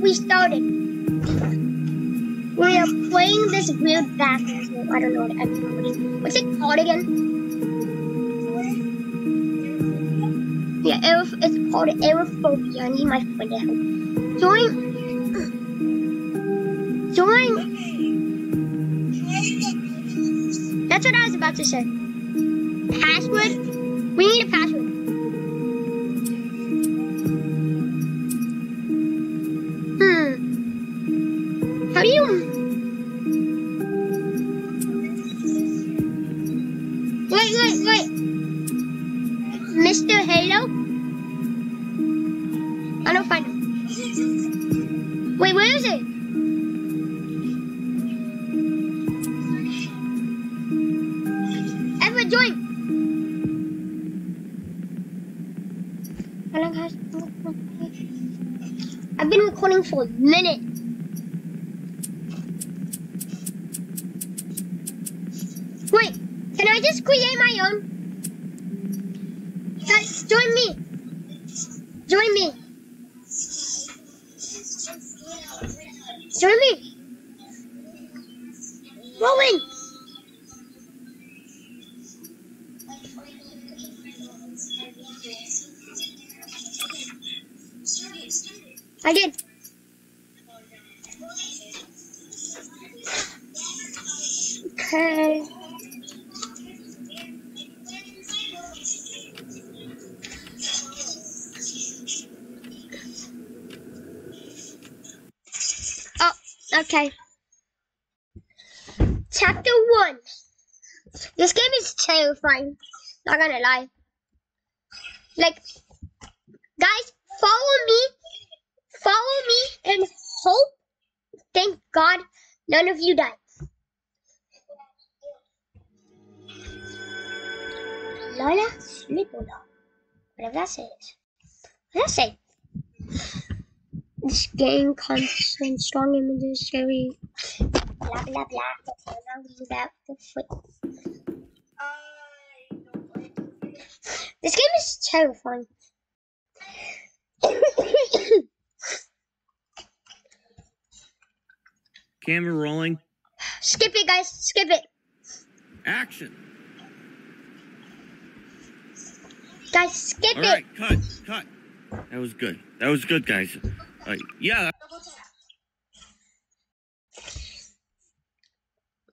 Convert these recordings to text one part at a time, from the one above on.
we started. We are playing this weird game. I don't know what I mean. What's it called again? Yeah, it's called Apeirophobia. I need my friend to help. Join. Join. That's what I was about to say. Password. We need a password. You? Wait, wait, wait. Mr. Halo? I don't find him. Wait, where is it? Everyone join. I've been recording for a minute. Wait, can I just create my own? Guys, join me. Join me. Join me. Rolling. I did. Okay. Okay. Chapter 1. This game is terrifying. Not gonna lie. Like, guys, follow me. Follow me and hope, thank God, none of you die. Lola Slipola. Whatever that says. What does that say? This game contains strong images, scary, blah blah blah. Okay, now we that the foot. This game is terrifying. Camera rolling. skip it, guys. Skip it, Action. guys. Skip All it. right, cut, cut. That was good. That was good, guys. Yeah.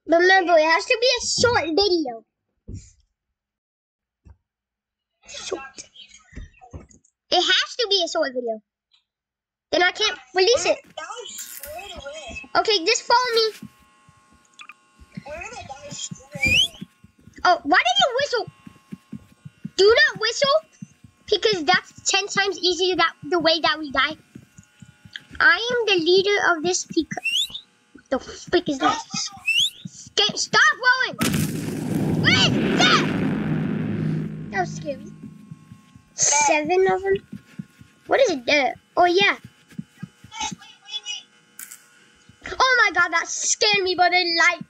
Remember, it has to be a short video. Short. It has to be a short video. Then I can't release it. Okay, just follow me. Oh, why did you whistle? Do not whistle, because that's ten times easier that the way that we die. I am the leader of this peacock. What the frick is that? Get, stop rolling! What is that? That was scary. Seven of them? What is it there? Oh, yeah. Oh my god, that scared me, but the light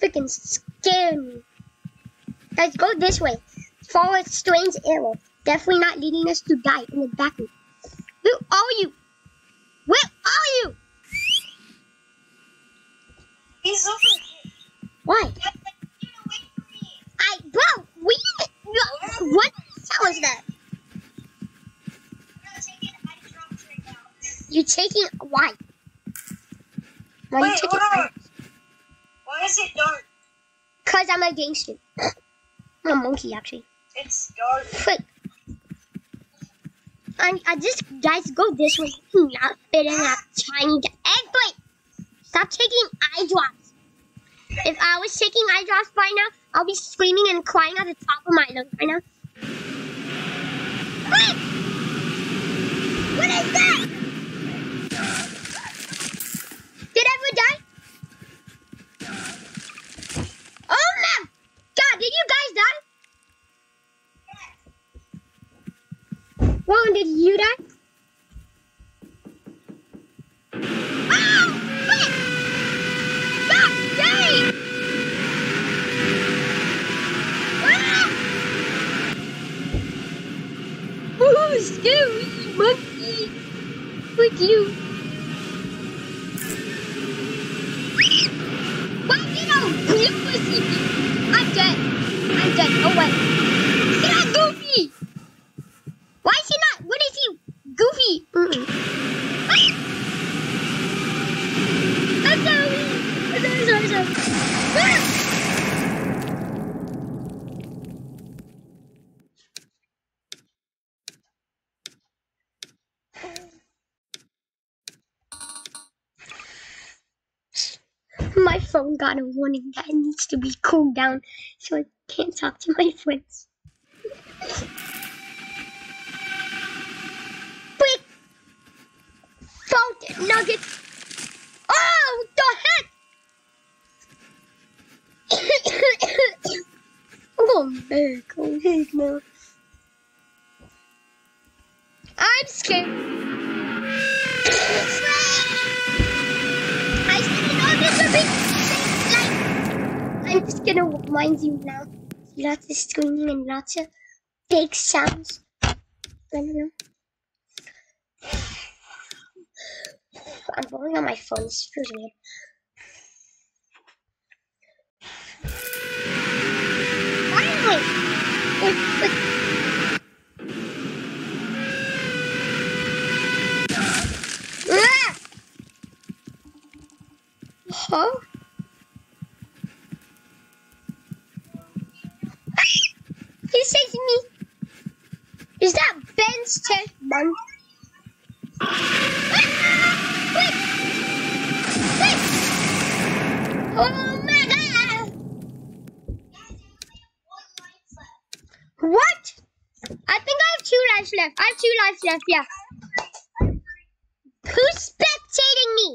freaking scared me. Guys, go this way. Follow a strange arrow. Definitely not leading us to die in the back. Where are you? Where are you? He's over here. Why? Get away from me. I, bro, we, what tell us that? I'm not taking eye drops right now. You're taking, why? Why you Wait, taking, on. Why is it dark? cause I'm a gangster. I'm a monkey, actually. It's dark. Frick. I, I just, guys, go this way. Not fitting that tiny eggplant. Stop taking eye drops. If I was taking eye drops by now, I'll be screaming and crying at the top of my lungs right now. Frick! What is that? Did everyone die? Oh my god, did you guys die? Ron, did you die? Oh! Ah! Scary monkey! with you. You pussy? I'm dead. I'm dead. Oh wait. Get out, Goofy. Why is he not? What is he? Goofy. Mm-mm. I'm sorry. I'm sorry. Sorry. Sorry. Ah! My phone got a warning that it needs to be cooled down so I can't talk to my friends. Quick! Phone nuggets! Oh, the heck? oh, man, oh, heck no. Gonna remind you now. Lots of screaming and lots of big sounds. I'm blowing on my phone. This feels weird. Ah! Huh? He says me. Is that Wait! Wait! Oh my god! What? I think I have two lives left. I have two lives left, yeah. Who's spectating me?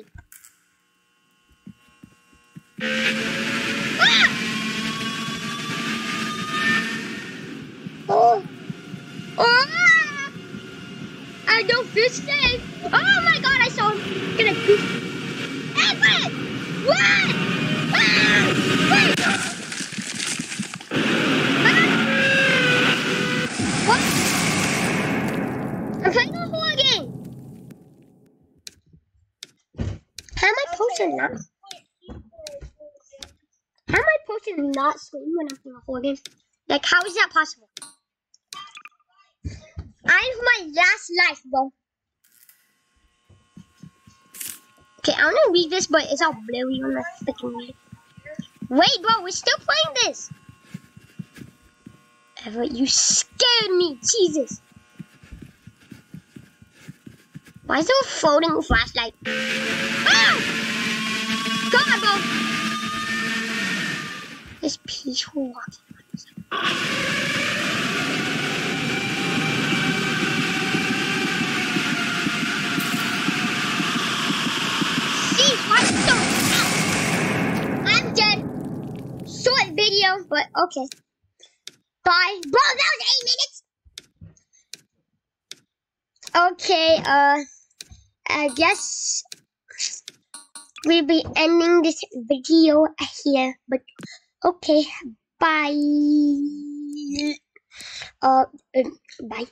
Not scream when I'm? Like, how is that possible? I have my last life, bro. Okay, I'm gonna read this, but it's all blurry on the freaking read. Wait, bro, we're still playing this. Everett, you scared me, Jesus. Why is there a floating flashlight? Ah! God, bro. Dead. Short video, but okay. Bye. Bro, that was eight minutes. Okay, uh, I guess we'll be ending this video here, but okay, bye. Uh, uh, bye.